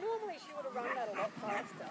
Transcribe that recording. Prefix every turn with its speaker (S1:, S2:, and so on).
S1: Normally she would have run that a lot faster.